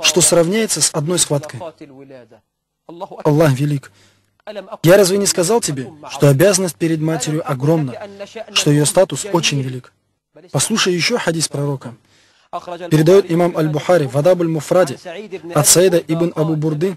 что сравняется с одной схваткой. Аллах велик. Я разве не сказал тебе, что обязанность перед матерью огромна, что ее статус очень велик? Послушай еще хадис пророка. Передает имам Аль-Бухари в Адаб Муфраде от Саида ибн Абу Бурды.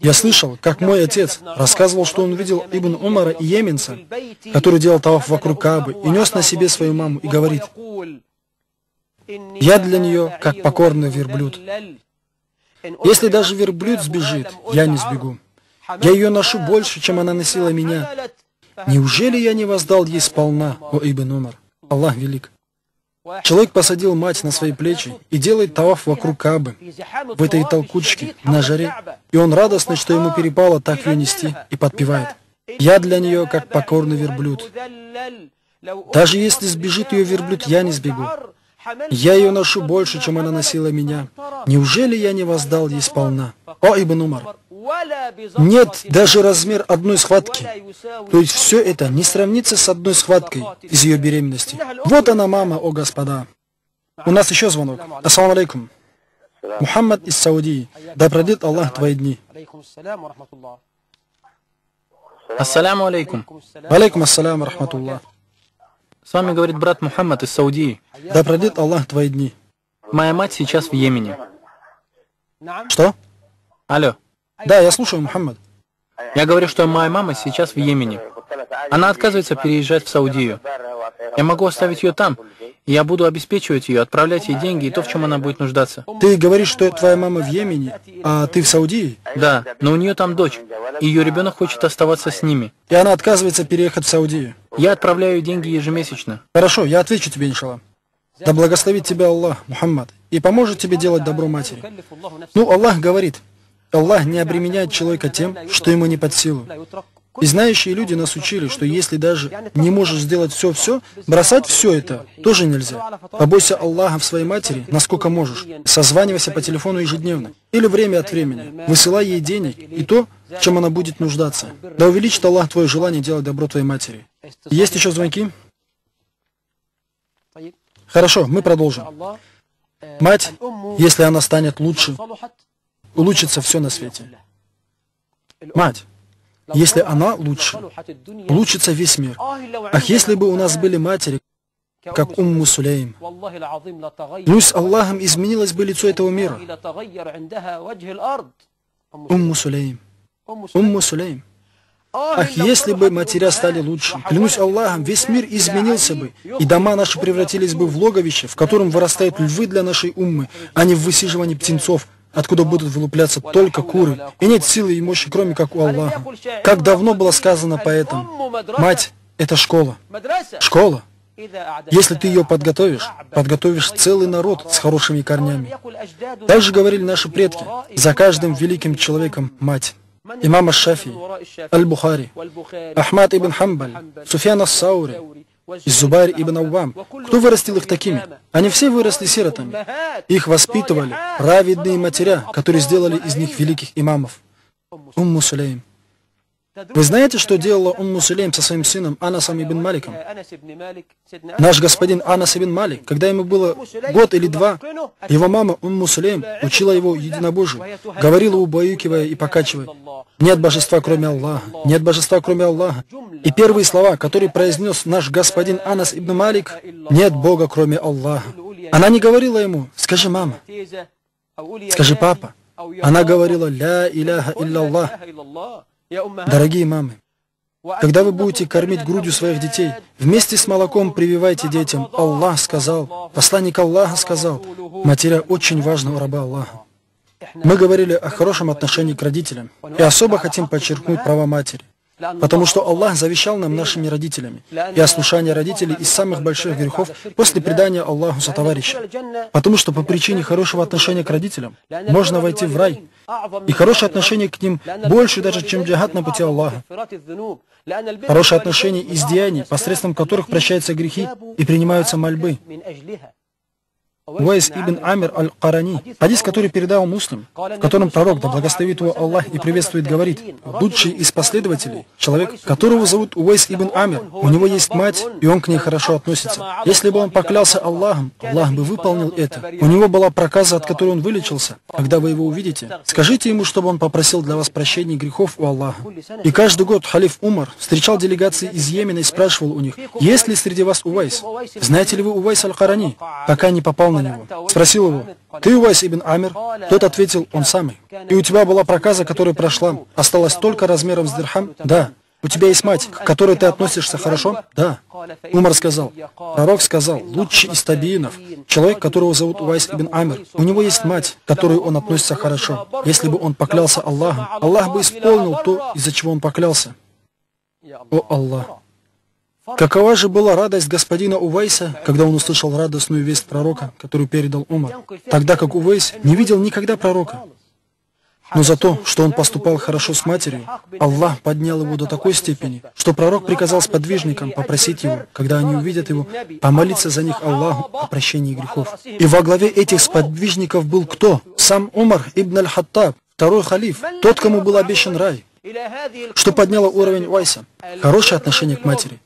Я слышал, как мой отец рассказывал, что он видел ибн Умара и Йеменца, который делал таваф вокруг Каабы и нес на себе свою маму и говорит, «Я для нее как покорный верблюд. Если даже верблюд сбежит, я не сбегу. Я ее ношу больше, чем она носила меня. Неужели я не воздал ей сполна, о Ибн Умар? Аллах велик. Человек посадил мать на свои плечи и делает таваф вокруг Кабы, в этой толкучке, на жаре, и он радостный, что ему перепало так ее нести, и подпевает. Я для нее как покорный верблюд. Даже если сбежит ее верблюд, я не сбегу. Я ее ношу больше, чем она носила меня. Неужели я не воздал ей сполна? О, Ибн Умар, нет даже размер одной схватки. То есть все это не сравнится с одной схваткой из ее беременности. Вот она, мама, о господа. У нас еще звонок. Ассаламу алейкум. Мухаммад из Саудии. Да продлит Аллах твои дни. Ассаляму алейкум. Алейкум ассалям, рахматуллах. С вами говорит брат Мухаммад из Саудии. Да продлит Аллах твои дни. Моя мать сейчас в Йемене. Что? Алло. Да, я слушаю, Мухаммад. Я говорю, что моя мама сейчас в Йемене. Она отказывается переезжать в Саудию. Я могу оставить ее там, я буду обеспечивать ее, отправлять ей деньги и то, в чем она будет нуждаться. Ты говоришь, что твоя мама в Йемене, а ты в Саудии? Да, но у нее там дочь, и ее ребенок хочет оставаться с ними. И она отказывается переехать в Саудию. Я отправляю деньги ежемесячно. Хорошо, я отвечу тебе, иншаллах. Да благословит тебя Аллах, Мухаммад, и поможет тебе делать добро матери. Ну, Аллах говорит, Аллах не обременяет человека тем, что ему не под силу. И знающие люди нас учили, что если даже не можешь сделать все-все, бросать все это тоже нельзя. Побойся Аллаха в своей матери, насколько можешь. Созванивайся по телефону ежедневно. Или время от времени. Высылай ей денег и то, чем она будет нуждаться. Да увеличит Аллах твое желание делать добро твоей матери. Есть еще звонки? Хорошо, мы продолжим. Мать, если она станет лучше, улучшится все на свете. Мать, если она лучше, улучшится весь мир. Ах, если бы у нас были матери, как Умму Сулейм. Клянусь Аллахом, изменилось бы лицо этого мира. Умму Сулейм. Умму Сулейм. Ах, если бы матеря стали лучше, клянусь Аллахом, весь мир изменился бы, и дома наши превратились бы в логовище, в котором вырастают львы для нашей уммы, а не в высиживании птенцов, откуда будут вылупляться только куры, и нет силы и мощи, кроме как у Аллаха. Как давно было сказано поэтому, мать – это школа. Школа. Если ты ее подготовишь, подготовишь целый народ с хорошими корнями. Также говорили наши предки, за каждым великим человеком мать. Имам Аш-Шафи, Аль-Бухари, Ахмад ибн Хамбаль, Суфьян Ас-Саури, и Зубайр ибн Аввам. Кто вырастил их такими? Они все выросли сиротами. Их воспитывали праведные матеря, которые сделали из них великих имамов. Умму Сулейм. Вы знаете, что делала Умму Сулейм со своим сыном Анасом ибн Маликом? Наш господин Анас ибн Малик, когда ему было год или два, его мама Умму Сулейм учила его единобожию, говорила, убаюкивая и покачивая, «Нет божества, кроме Аллаха, нет божества, кроме Аллаха». И первые слова, которые произнес наш господин Анас ибн Малик, «Нет Бога, кроме Аллаха». Она не говорила ему, «Скажи, мама», «Скажи, папа». Она говорила, «Ля иляха илля Дорогие мамы, когда вы будете кормить грудью своих детей, вместе с молоком прививайте детям. Аллах сказал, посланник Аллаха сказал, матеря очень важна у раба Аллаха. Мы говорили о хорошем отношении к родителям и особо хотим подчеркнуть права матери. Потому что Аллах завещал нам нашими родителями, и ослушание родителей из самых больших грехов после предания Аллаху со товарища. Потому что по причине хорошего отношения к родителям можно войти в рай, и хорошее отношение к ним больше даже, чем джихад на пути Аллаха. Хорошее отношение из деяний, посредством которых прощаются грехи и принимаются мольбы. Уайс ибн Амир аль-Карани, хадис, который передал муслим, в котором пророк, да благословит его Аллах и приветствует, говорит, лучший из последователей, человек, которого зовут Уайс ибн Амир, у него есть мать, и он к ней хорошо относится. Если бы он поклялся Аллахом, Аллах бы выполнил это. У него была проказа, от которой он вылечился. Когда вы его увидите, скажите ему, чтобы он попросил для вас прощения грехов у Аллаха. И каждый год халиф Умар встречал делегации из Йемена и спрашивал у них, есть ли среди вас Увайс? Знаете ли вы Увайс аль-Карани? Пока не попал на него. Спросил его, ты Увайс ибн Амир? Тот ответил, он самый. И у тебя была проказа, которая прошла. Осталась только размером с дирхам? Да. У тебя есть мать, к которой ты относишься хорошо? Да. Умар сказал, пророк сказал, лучший из табиинов, человек, которого зовут Увайс ибн Амир, у него есть мать, к которой он относится хорошо. Если бы он поклялся Аллахом, Аллах бы исполнил то, из-за чего он поклялся. О Аллах! Какова же была радость господина Увайса, когда он услышал радостную весть пророка, которую передал Умар, тогда как Увайс не видел никогда пророка. Но за то, что он поступал хорошо с матерью, Аллах поднял его до такой степени, что пророк приказал сподвижникам попросить его, когда они увидят его, помолиться за них Аллаху о прощении грехов. И во главе этих сподвижников был кто? Сам Умар ибн аль-Хаттаб, второй халиф, тот, кому был обещан рай, что подняло уровень Уайса, хорошее отношение к матери.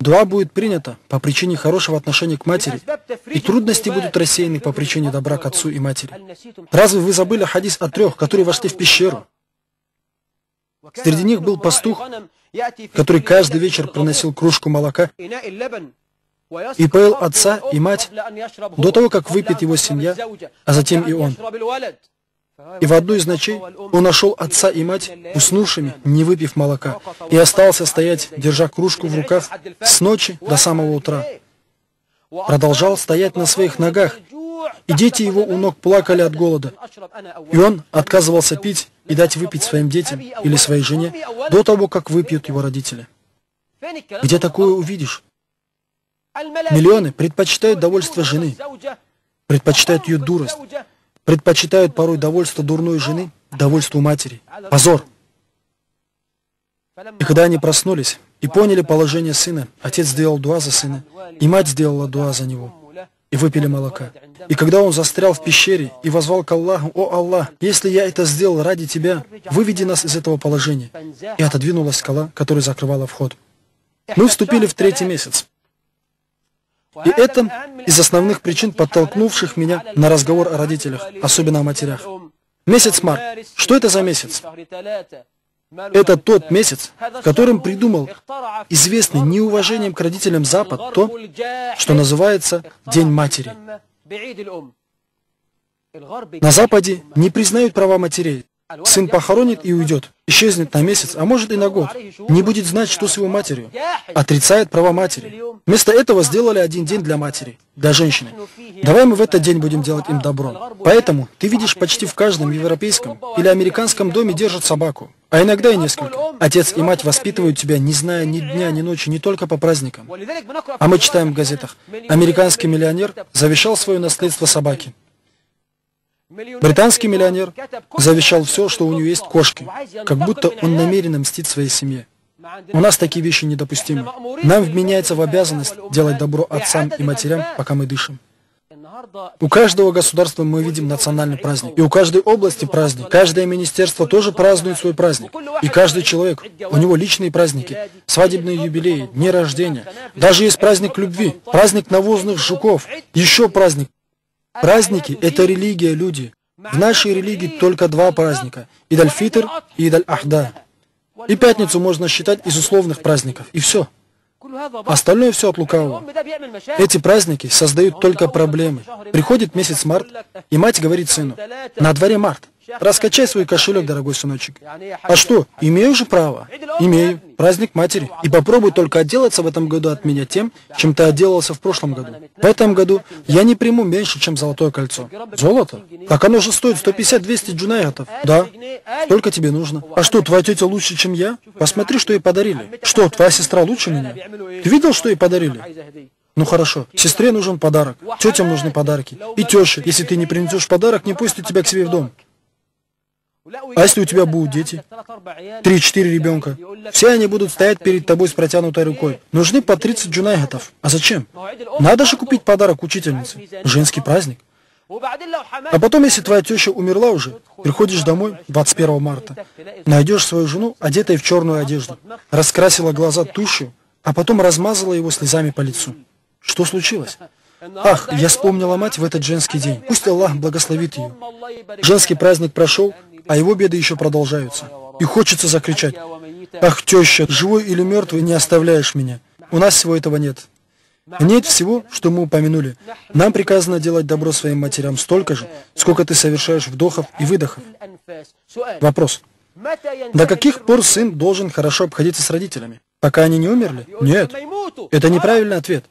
Дуа будет принято по причине хорошего отношения к матери, и трудности будут рассеяны по причине добра к отцу и матери. Разве вы забыли хадис о трех, которые вошли в пещеру? Среди них был пастух, который каждый вечер приносил кружку молока и поил отца и мать до того, как выпьет его семья, а затем и он. И в одну из ночей он нашел отца и мать уснувшими, не выпив молока, и остался стоять, держа кружку в руках, с ночи до самого утра. Продолжал стоять на своих ногах, и дети его у ног плакали от голода. И он отказывался пить и дать выпить своим детям или своей жене до того, как выпьют его родители. Где такое увидишь? Миллионы предпочитают довольство жены, предпочитают ее дурость, предпочитают порой довольство дурной жены, довольству матери. Позор! И когда они проснулись и поняли положение сына, отец сделал дуа за сына, и мать сделала дуа за него, и выпили молока. И когда он застрял в пещере и возвал к Аллаху, «О Аллах, если я это сделал ради Тебя, выведи нас из этого положения». И отодвинулась скала, которая закрывала вход. Мы вступили в третий месяц. И это из основных причин, подтолкнувших меня на разговор о родителях, особенно о матерях. Месяц март. Что это за месяц? Это тот месяц, в котором придумал известный неуважением к родителям Запад то, что называется День Матери. На Западе не признают права матерей. Сын похоронит и уйдет, исчезнет на месяц, а может и на год. Не будет знать, что с его матерью. Отрицает права матери. Вместо этого сделали один день для матери, для женщины. Давай мы в этот день будем делать им добро. Поэтому ты видишь почти в каждом европейском или американском доме держат собаку, а иногда и несколько. Отец и мать воспитывают тебя, не зная ни дня, ни ночи, не только по праздникам. А мы читаем в газетах. Американский миллионер завещал свое наследство собаке. Британский миллионер завещал все, что у него есть кошки, как будто он намеренно мстит своей семье. У нас такие вещи недопустимы. Нам вменяется в обязанность делать добро отцам и матерям, пока мы дышим. У каждого государства мы видим национальный праздник. И у каждой области праздник. Каждое министерство тоже празднует свой праздник. И каждый человек, у него личные праздники, свадебные юбилеи, дни рождения. Даже есть праздник любви, праздник навозных жуков, еще праздник. Праздники – это религия, люди. В нашей религии только два праздника – Идаль-Фитр и Идаль-Ахда. И пятницу можно считать из условных праздников. И все. Остальное все от лукавого. Эти праздники создают только проблемы. Приходит месяц март, и мать говорит сыну, на дворе март. Раскачай свой кошелек, дорогой сыночек. А что, имею же право? Имею. Праздник матери. И попробуй только отделаться в этом году от меня тем, чем ты отделался в прошлом году. В этом году я не приму меньше, чем золотое кольцо. Золото? Так оно же стоит 150-200 джунайатов. Да. Сколько тебе нужно? А что, твоя тетя лучше, чем я? Посмотри, что ей подарили. Что, твоя сестра лучше меня? Ты видел, что ей подарили? Ну хорошо, сестре нужен подарок, тетям нужны подарки. И теще, если ты не принесешь подарок, не пустят тебя к себе в дом. А если у тебя будут дети? Три-четыре ребенка. Все они будут стоять перед тобой с протянутой рукой. Нужны по 30 джунайгатов. А зачем? Надо же купить подарок учительнице. Женский праздник. А потом, если твоя теща умерла уже, приходишь домой 21 марта, найдешь свою жену, одетой в черную одежду, раскрасила глаза тушью, а потом размазала его слезами по лицу. Что случилось? Ах, я вспомнила мать в этот женский день. Пусть Аллах благословит ее. Женский праздник прошел, а его беды еще продолжаются. И хочется закричать, «Ах, теща, живой или мертвый, не оставляешь меня». У нас всего этого нет. Нет всего, что мы упомянули. Нам приказано делать добро своим матерям столько же, сколько ты совершаешь вдохов и выдохов. Вопрос. До каких пор сын должен хорошо обходиться с родителями? Пока они не умерли? Нет. Это неправильный ответ.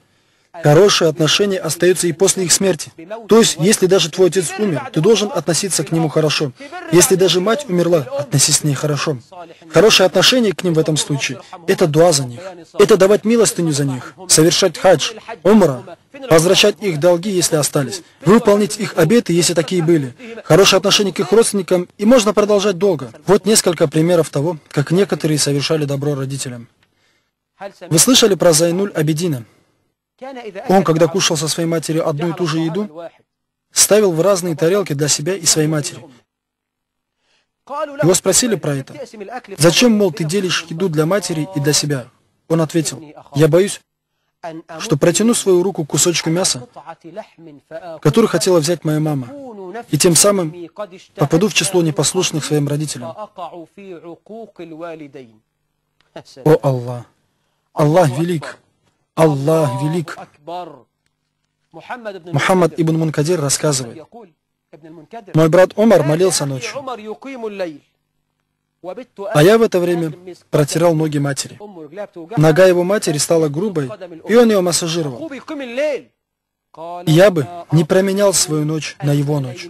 Хорошие отношения остаются и после их смерти. То есть, если даже твой отец умер, ты должен относиться к нему хорошо. Если даже мать умерла, относись к ней хорошо. Хорошее отношение к ним в этом случае – это дуа за них. Это давать милостыню за них, совершать хадж, умра, возвращать их долги, если остались, выполнить их обеты, если такие были, хорошее отношение к их родственникам, и можно продолжать долго. Вот несколько примеров того, как некоторые совершали добро родителям. Вы слышали про Зайнуль Абедина? Он, когда кушал со своей матерью одну и ту же еду, ставил в разные тарелки для себя и своей матери. Его спросили про это. Зачем, мол, ты делишь еду для матери и для себя? Он ответил, я боюсь, что протяну свою руку к кусочку мяса, который хотела взять моя мама, и тем самым попаду в число непослушных своим родителям. О Аллах! Аллах велик! Аллах велик. Мухаммад ибн Мункадир рассказывает, мой брат Умар молился ночью, а я в это время протирал ноги матери. Нога его матери стала грубой, и он ее массажировал. Я бы не променял свою ночь на его ночь.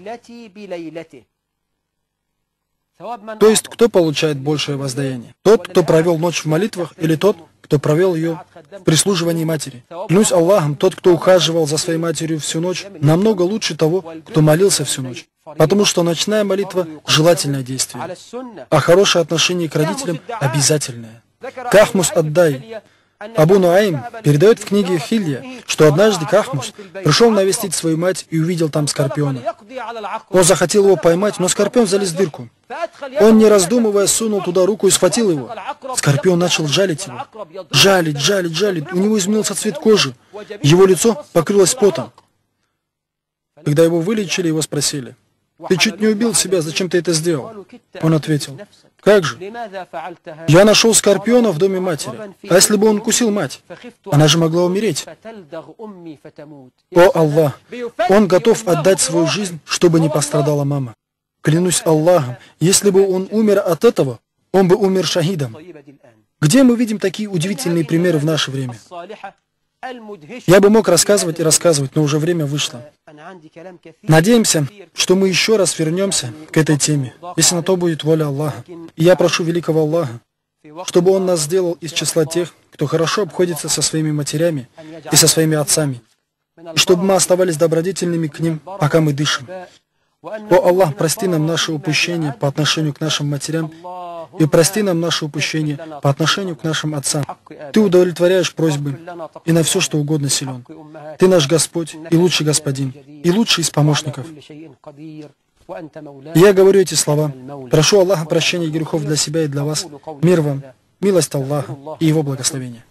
То есть, кто получает большее воздаяние? Тот, кто провел ночь в молитвах, или тот, кто провел ее в прислуживании матери. Клянусь Аллахом, тот, кто ухаживал за своей матерью всю ночь, намного лучше того, кто молился всю ночь. Потому что ночная молитва – желательное действие, а хорошее отношение к родителям – обязательное. Кахмус отдай. Абу Нуаим передает в книге Хилья, что однажды Кахмус пришел навестить свою мать и увидел там скорпиона. Он захотел его поймать, но скорпион залез в дырку. Он, не раздумывая, сунул туда руку и схватил его. Скорпион начал жалить его. Жалить, жалить, жалить. У него изменился цвет кожи. Его лицо покрылось потом. Когда его вылечили, его спросили, «Ты чуть не убил себя, зачем ты это сделал?» Он ответил, как же? Я нашел скорпиона в доме матери. А если бы он укусил мать? Она же могла умереть. О Аллах! Он готов отдать свою жизнь, чтобы не пострадала мама. Клянусь Аллахом, если бы он умер от этого, он бы умер шахидом. Где мы видим такие удивительные примеры в наше время? Я бы мог рассказывать и рассказывать, но уже время вышло. Надеемся, что мы еще раз вернемся к этой теме, если на то будет воля Аллаха. И я прошу великого Аллаха, чтобы Он нас сделал из числа тех, кто хорошо обходится со своими матерями и со своими отцами, и чтобы мы оставались добродетельными к ним, пока мы дышим. О Аллах, прости нам наши упущения по отношению к нашим матерям и прости нам наши упущения по отношению к нашим отцам. Ты удовлетворяешь просьбы и на все, что угодно силен. Ты наш Господь и лучший Господин, и лучший из помощников. я говорю эти слова. Прошу Аллаха прощения грехов для себя и для вас. Мир вам, милость Аллаха и Его благословения.